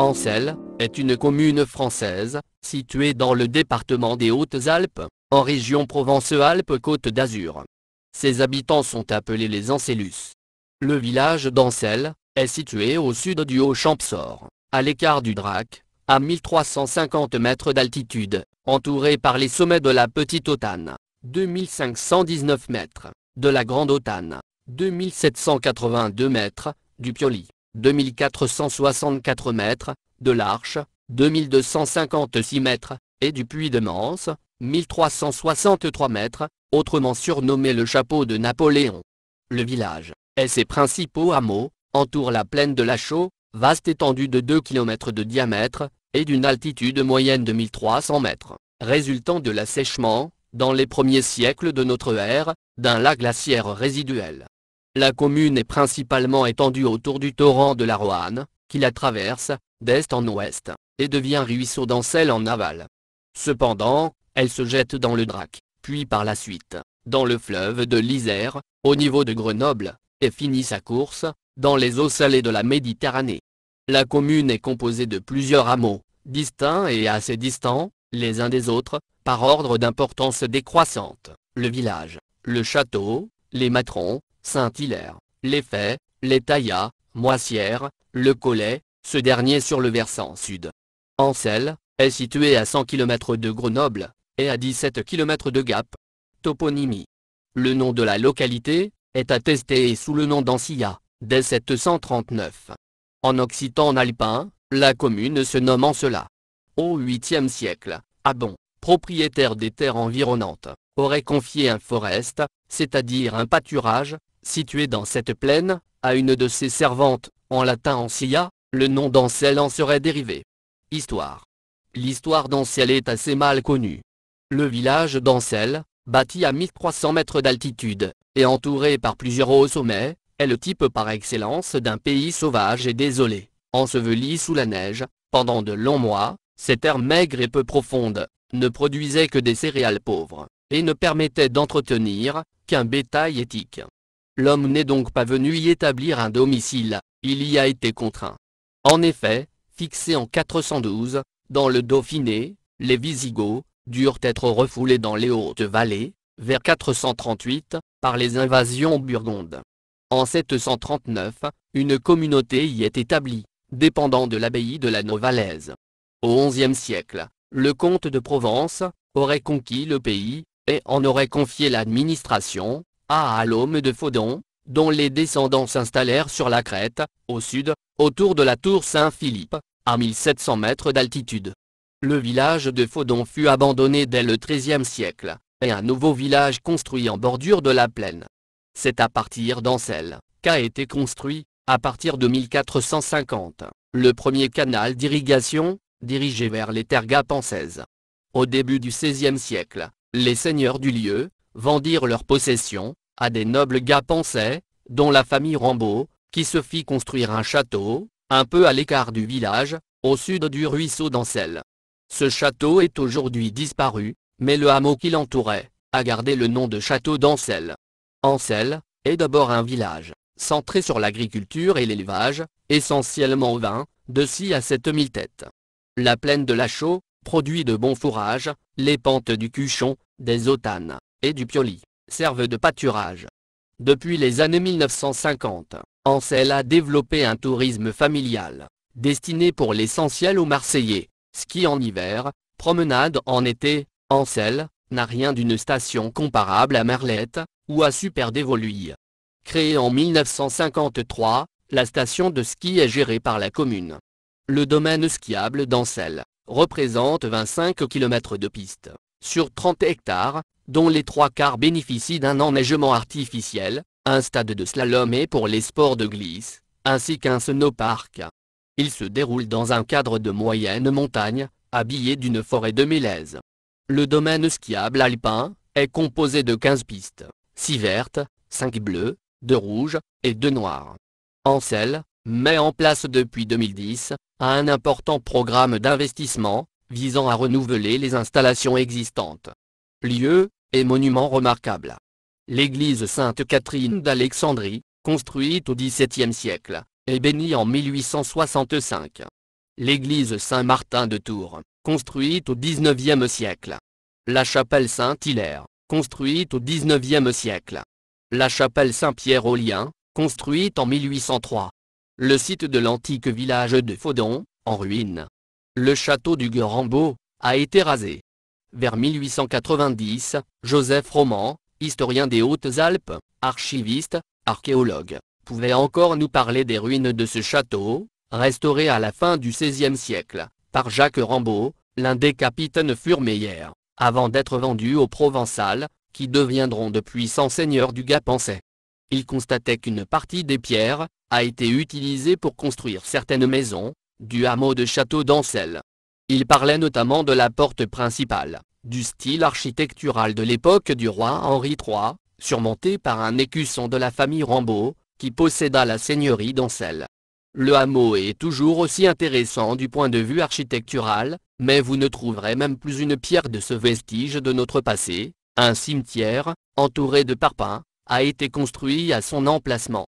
Ancel, est une commune française, située dans le département des Hautes-Alpes, en région Provence-Alpes-Côte d'Azur. Ses habitants sont appelés les Ancellus. Le village d'Ancel, est situé au sud du Haut-Champsaur, à l'écart du Drac, à 1350 mètres d'altitude, entouré par les sommets de la Petite Autane, 2519 mètres, de la Grande Autane, 2782 mètres, du Pioli, 2464 mètres, de l'Arche, 2256 mètres, et du Puy de Manse, 1363 mètres, autrement surnommé le chapeau de Napoléon. Le village, et ses principaux hameaux, entourent la plaine de la Chaux, vaste étendue de 2 km de diamètre, et d'une altitude moyenne de 1300 mètres, résultant de l'assèchement, dans les premiers siècles de notre ère, d'un lac glaciaire résiduel. La commune est principalement étendue autour du torrent de la Roanne, qui la traverse, d'est en ouest, et devient ruisseau d'Ancel en aval. Cependant, elle se jette dans le Drac, puis par la suite, dans le fleuve de l'Isère, au niveau de Grenoble, et finit sa course, dans les eaux salées de la Méditerranée. La commune est composée de plusieurs hameaux, distincts et assez distants, les uns des autres, par ordre d'importance décroissante, le village, le château, les matrons, Saint-Hilaire, les Faits, les Taillas, Moissière, le Collet, ce dernier sur le versant sud. Ancel, est situé à 100 km de Grenoble, et à 17 km de Gap. Toponymie. Le nom de la localité, est attesté sous le nom d'Ancilla, dès 739. En occitan alpin, la commune se nomme Ancela. Au 8e siècle, Abon, propriétaire des terres environnantes, aurait confié un forest, c'est-à-dire un pâturage, situé dans cette plaine, à une de ses servantes, en latin Ancilla, le nom d'Ancel en serait dérivé. Histoire. L'histoire d'Ancel est assez mal connue. Le village d'Ancel, bâti à 1300 mètres d'altitude, et entouré par plusieurs hauts sommets, est le type par excellence d'un pays sauvage et désolé, enseveli sous la neige, pendant de longs mois, ces terres maigres et peu profondes, ne produisaient que des céréales pauvres, et ne permettaient d'entretenir, qu'un bétail éthique. L'homme n'est donc pas venu y établir un domicile, il y a été contraint. En effet, fixé en 412, dans le Dauphiné, les Visigoths, durent être refoulés dans les hautes vallées, vers 438, par les invasions burgondes. En 739, une communauté y est établie, dépendant de l'abbaye de la Novalaise. Au XIe siècle, le comte de Provence, aurait conquis le pays, et en aurait confié l'administration, à Alaume de Faudon, dont les descendants s'installèrent sur la crête, au sud, autour de la tour Saint-Philippe, à 1700 mètres d'altitude. Le village de Faudon fut abandonné dès le XIIIe siècle, et un nouveau village construit en bordure de la plaine. C'est à partir d'Ancel, qu'a été construit, à partir de 1450, le premier canal d'irrigation, dirigé vers les terres gapençaises. Au début du XVIe siècle, les seigneurs du lieu, vendirent leurs possessions, à des nobles gapençais, dont la famille Rambaud, qui se fit construire un château, un peu à l'écart du village, au sud du ruisseau d'Ancel. Ce château est aujourd'hui disparu, mais le hameau qui l'entourait, a gardé le nom de château d'Ancel. Ancel, est d'abord un village, centré sur l'agriculture et l'élevage, essentiellement vin, de 6 à 7000 têtes. La plaine de la Chaux, produit de bons fourrages, les pentes du Cuchon, des Otanes, et du Pioli, servent de pâturage. Depuis les années 1950, Ancel a développé un tourisme familial, destiné pour l'essentiel aux Marseillais, ski en hiver, promenade en été, Ancel, n'a rien d'une station comparable à Merlette, ou à Super Créée en 1953, la station de ski est gérée par la commune. Le domaine skiable d'Ancel représente 25 km de piste, sur 30 hectares, dont les trois quarts bénéficient d'un enneigement artificiel, un stade de slalom et pour les sports de glisse, ainsi qu'un snowpark. Il se déroule dans un cadre de moyenne montagne, habillé d'une forêt de mélèze. Le domaine skiable alpin est composé de 15 pistes, 6 vertes, 5 bleues, 2 rouges et 2 noires. Ancel, met en place depuis 2010, un important programme d'investissement, visant à renouveler les installations existantes. Lieu, et monument remarquable. L'église Sainte-Catherine d'Alexandrie, construite au XVIIe siècle, est bénie en 1865. l'église Saint-Martin de Tours, construite au XIXe siècle. La chapelle Saint-Hilaire, construite au XIXe siècle. La chapelle Saint-Pierre aux Liens, construite en 1803. Le site de l'antique village de Faudon, en ruine. Le château du Guerambeau, a été rasé. Vers 1890, Joseph Roman, historien des Hautes-Alpes, archiviste, archéologue, pouvait encore nous parler des ruines de ce château, restauré à la fin du XVIe siècle, par Jacques Rambaud, l'un des capitaines Furmeyer, avant d'être vendus aux Provençals, qui deviendront de puissants seigneurs du Gapençais. Il constatait qu'une partie des pierres, a été utilisée pour construire certaines maisons, du hameau de Château d'Ancel. Il parlait notamment de la porte principale, du style architectural de l'époque du roi Henri III, surmonté par un écusson de la famille Rambaud, qui posséda la seigneurie d'Ancel. Le hameau est toujours aussi intéressant du point de vue architectural, mais vous ne trouverez même plus une pierre de ce vestige de notre passé, un cimetière, entouré de parpaings, a été construit à son emplacement.